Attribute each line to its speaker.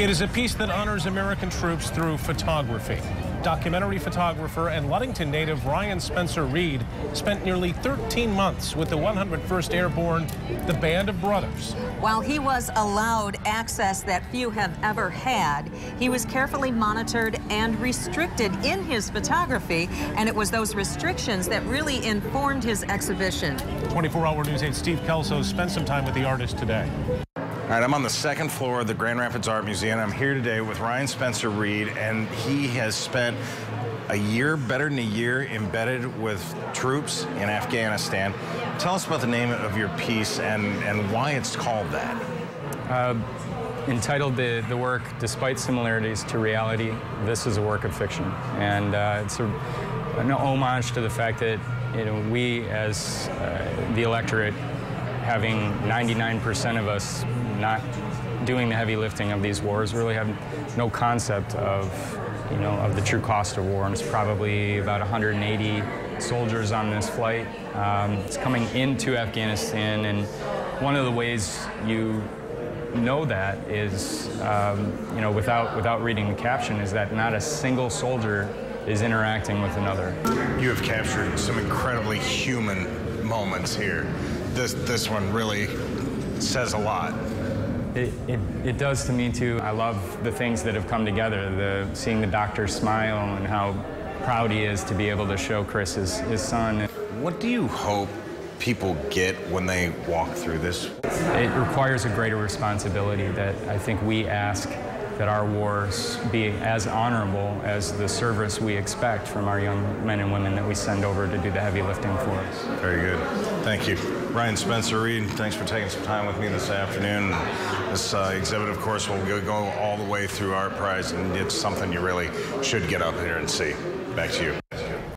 Speaker 1: It is a piece that honors American troops through photography. Documentary photographer and Ludington native Ryan Spencer Reed spent nearly 13 months with the 101st Airborne, the Band of Brothers.
Speaker 2: While he was allowed access that few have ever had, he was carefully monitored and restricted in his photography, and it was those restrictions that really informed his exhibition.
Speaker 1: 24-hour News 8 Steve Kelso spent some time with the artist today.
Speaker 3: All right, I'm on the second floor of the Grand Rapids Art Museum. I'm here today with Ryan Spencer Reed, and he has spent a year, better than a year, embedded with troops in Afghanistan. Tell us about the name of your piece and, and why it's called that.
Speaker 4: Uh, entitled the, the work, Despite Similarities to Reality, this is a work of fiction. And uh, it's a, an homage to the fact that you know, we, as uh, the electorate, having 99% of us not doing the heavy lifting of these wars, really have no concept of, you know, of the true cost of war. And it's probably about 180 soldiers on this flight. Um, it's coming into Afghanistan, and one of the ways you know that is, um, you know, without, without reading the caption, is that not a single soldier is interacting with another.
Speaker 3: You have captured some incredibly human moments here. This, this one really says a lot.
Speaker 4: It, it, it, does to me too. I love the things that have come together, the, seeing the doctor smile and how proud he is to be able to show Chris his, his son.
Speaker 3: What do you hope people get when they walk through this?
Speaker 4: It requires a greater responsibility that I think we ask that our wars be as honorable as the service we expect from our young men and women that we send over to do the heavy lifting for us.
Speaker 3: Very good. Thank you. Ryan Spencer Reed, thanks for taking some time with me this afternoon. This uh, exhibit, of course, will go all the way through ArtPrize, and it's something you really should get up here and see. Back to you.